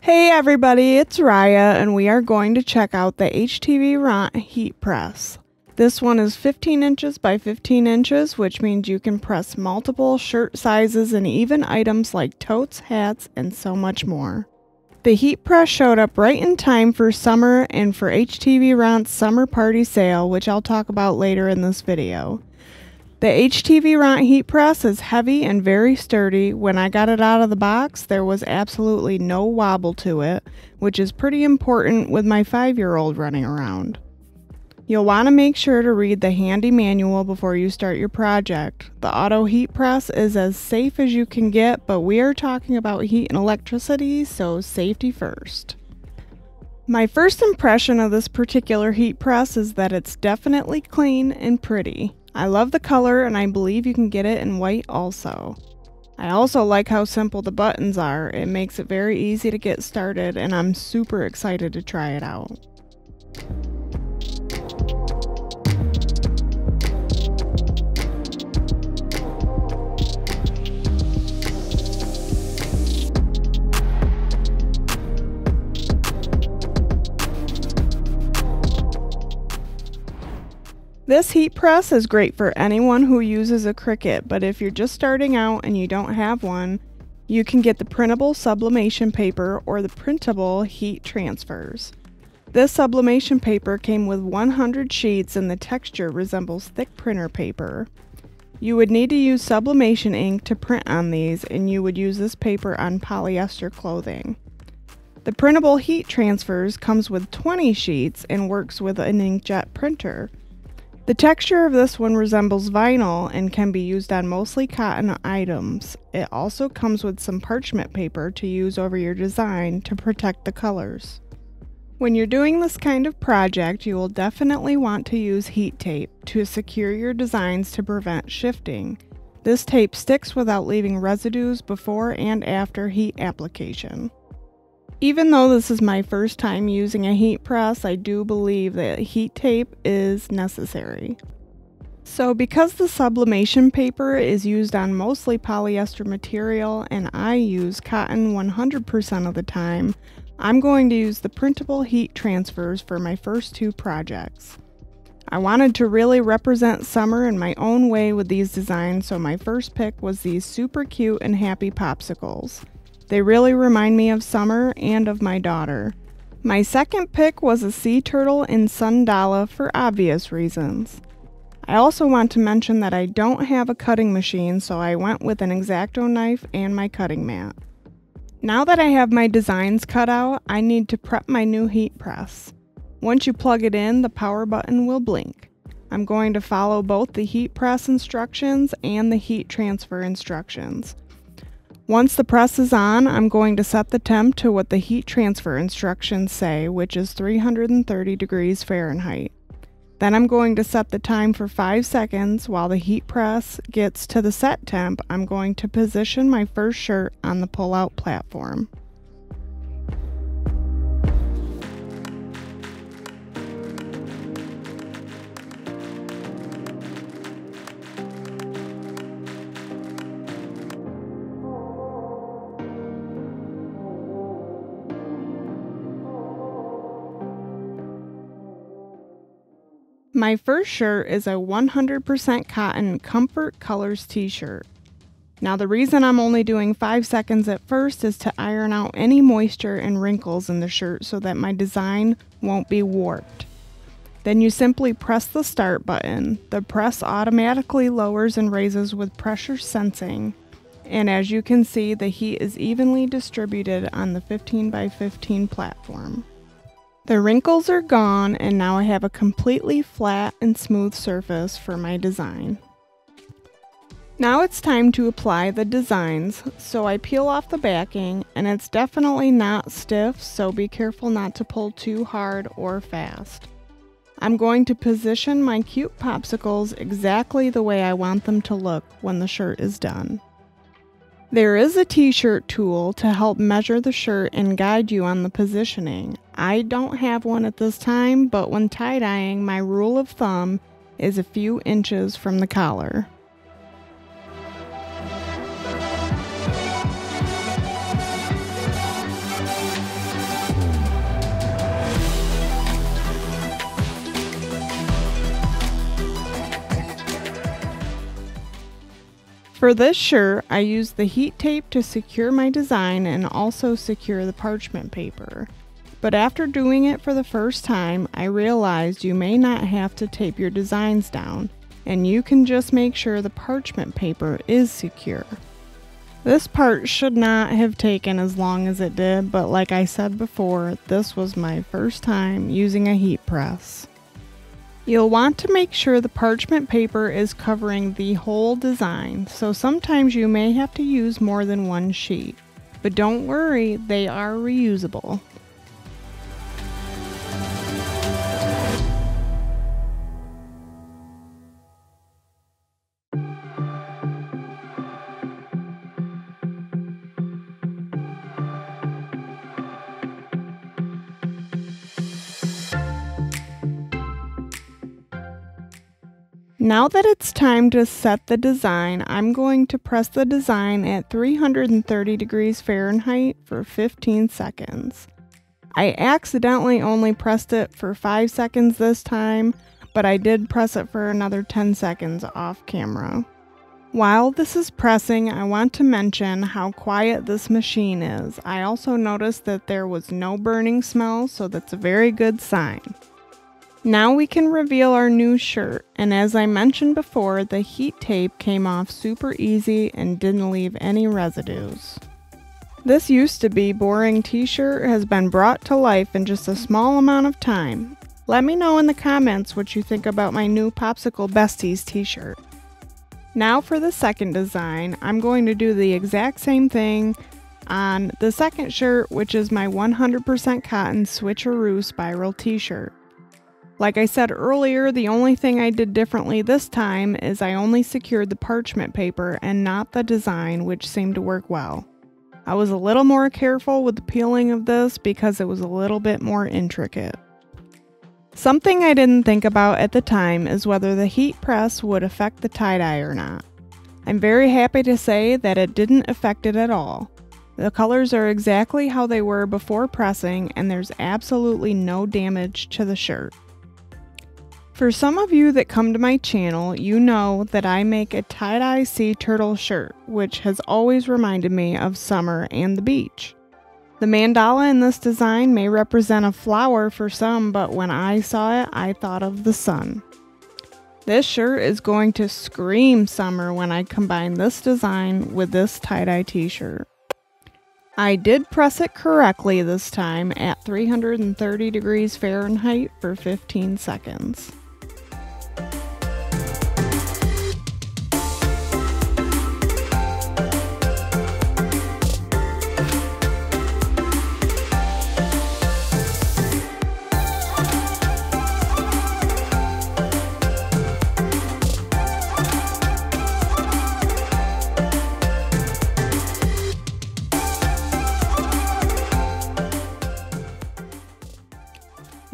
Hey everybody, it's Riah and we are going to check out the HTVRONT Heat Press. This one is 15 inches by 15 inches, which means you can press multiple shirt sizes and even items like totes, hats, and so much more. The heat press showed up right in time for summer and for HTVRONT's summer party sale, which I'll talk about later in this video. The HTVRONT heat press is heavy and very sturdy. When I got it out of the box, there was absolutely no wobble to it, which is pretty important with my five year old running around. You'll want to make sure to read the handy manual before you start your project. The auto heat press is as safe as you can get, but we are talking about heat and electricity, so safety first. My first impression of this particular heat press is that it's definitely clean and pretty. I love the color and I believe you can get it in white also. I also like how simple the buttons are. It makes it very easy to get started and I'm super excited to try it out. This heat press is great for anyone who uses a Cricut, but if you're just starting out and you don't have one, you can get the printable sublimation paper or the printable heat transfers. This sublimation paper came with 100 sheets and the texture resembles thick printer paper. You would need to use sublimation ink to print on these and you would use this paper on polyester clothing. The printable heat transfers comes with 20 sheets and works with an inkjet printer. The texture of this one resembles vinyl and can be used on mostly cotton items. It also comes with some parchment paper to use over your design to protect the colors. When you're doing this kind of project, you will definitely want to use heat tape to secure your designs to prevent shifting. This tape sticks without leaving residues before and after heat application. Even though this is my first time using a heat press, I do believe that heat tape is necessary. So because the sublimation paper is used on mostly polyester material and I use cotton 100% of the time, I'm going to use the printable heat transfers for my first two projects. I wanted to really represent summer in my own way with these designs, so my first pick was these super cute and happy popsicles. They really remind me of summer and of my daughter. My second pick was a sea turtle in Sundala for obvious reasons. I also want to mention that I don't have a cutting machine, so I went with an X-Acto knife and my cutting mat. Now that I have my designs cut out, I need to prep my new heat press. Once you plug it in, the power button will blink. I'm going to follow both the heat press instructions and the heat transfer instructions. Once the press is on, I'm going to set the temp to what the heat transfer instructions say, which is 330 degrees Fahrenheit. Then I'm going to set the time for 5 seconds while the heat press gets to the set temp. I'm going to position my first shirt on the pull-out platform. My first shirt is a 100% cotton Comfort Colors t shirt. Now, the reason I'm only doing 5 seconds at first is to iron out any moisture and wrinkles in the shirt so that my design won't be warped. Then you simply press the start button. The press automatically lowers and raises with pressure sensing. And as you can see, the heat is evenly distributed on the 15 by 15 platform. The wrinkles are gone and now I have a completely flat and smooth surface for my design. Now it's time to apply the designs, so I peel off the backing and it's definitely not stiff so be careful not to pull too hard or fast. I'm going to position my cute popsicles exactly the way I want them to look when the shirt is done. There is a t-shirt tool to help measure the shirt and guide you on the positioning. I don't have one at this time, but when tie dyeing, my rule of thumb is a few inches from the collar. For this shirt, I used the heat tape to secure my design and also secure the parchment paper. But after doing it for the first time, I realized you may not have to tape your designs down, and you can just make sure the parchment paper is secure. This part should not have taken as long as it did, but like I said before, this was my first time using a heat press. You'll want to make sure the parchment paper is covering the whole design, so sometimes you may have to use more than one sheet. But don't worry, they are reusable. Now that it's time to set the design, I'm going to press the design at 330 degrees Fahrenheit for 15 seconds. I accidentally only pressed it for 5 seconds this time, but I did press it for another 10 seconds off camera. While this is pressing, I want to mention how quiet this machine is. I also noticed that there was no burning smell, so that's a very good sign. Now we can reveal our new shirt, and as I mentioned before, the heat tape came off super easy and didn't leave any residues. This used to be boring t-shirt has been brought to life in just a small amount of time. Let me know in the comments what you think about my new Popsicle Besties t-shirt. Now for the second design, I'm going to do the exact same thing on the second shirt, which is my 100% cotton switcheroo spiral t-shirt. Like I said earlier, the only thing I did differently this time is I only secured the parchment paper and not the design, which seemed to work well. I was a little more careful with the peeling of this because it was a little bit more intricate. Something I didn't think about at the time is whether the heat press would affect the tie-dye or not. I'm very happy to say that it didn't affect it at all. The colors are exactly how they were before pressing and there's absolutely no damage to the shirt. For some of you that come to my channel, you know that I make a tie-dye sea turtle shirt, which has always reminded me of summer and the beach. The mandala in this design may represent a flower for some, but when I saw it, I thought of the sun. This shirt is going to scream summer when I combine this design with this tie-dye t-shirt. I did press it correctly this time at 330 degrees Fahrenheit for 15 seconds.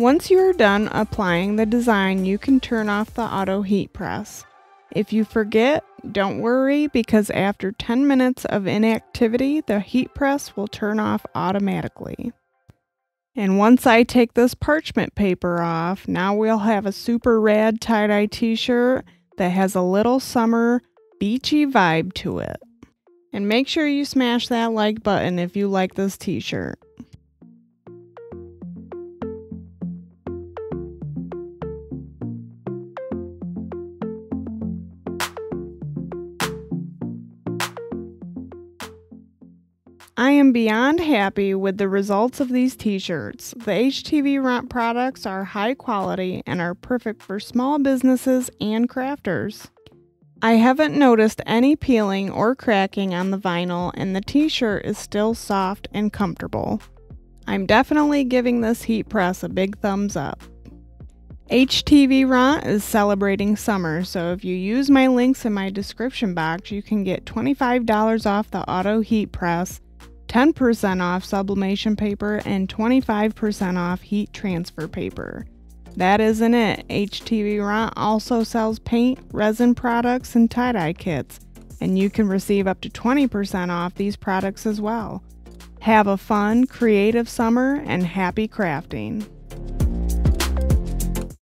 Once you are done applying the design, you can turn off the auto heat press. If you forget, don't worry because after 10 minutes of inactivity, the heat press will turn off automatically. And once I take this parchment paper off, now we'll have a super rad tie-dye t-shirt that has a little summer beachy vibe to it. And make sure you smash that like button if you like this t-shirt. I am beyond happy with the results of these t-shirts. The HTVRONT products are high quality and are perfect for small businesses and crafters. I haven't noticed any peeling or cracking on the vinyl and the t-shirt is still soft and comfortable. I'm definitely giving this heat press a big thumbs up. HTVRONT is celebrating summer, so if you use my links in my description box, you can get $25 off the auto heat press 10% off sublimation paper, and 25% off heat transfer paper. That isn't it. HTVRONT also sells paint, resin products, and tie dye kits, and you can receive up to 20% off these products as well. Have a fun, creative summer and happy crafting.